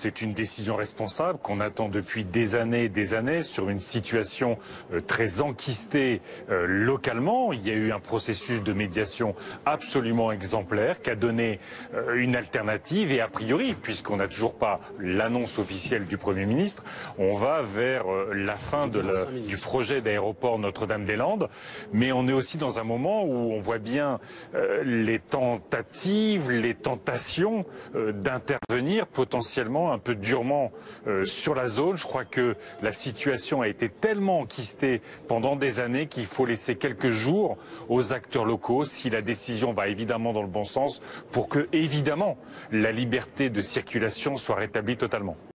C'est une décision responsable qu'on attend depuis des années et des années sur une situation euh, très enquistée euh, localement. Il y a eu un processus de médiation absolument exemplaire qui a donné euh, une alternative et a priori, puisqu'on n'a toujours pas l'annonce officielle du Premier ministre, on va vers la fin de la, du projet d'aéroport Notre-Dame-des-Landes. Mais on est aussi dans un moment où on voit bien les tentatives, les tentations d'intervenir potentiellement un peu durement euh, sur la zone. Je crois que la situation a été tellement enquistée pendant des années qu'il faut laisser quelques jours aux acteurs locaux si la décision va évidemment dans le bon sens pour que, évidemment, la liberté de circulation soit rétablie totalement.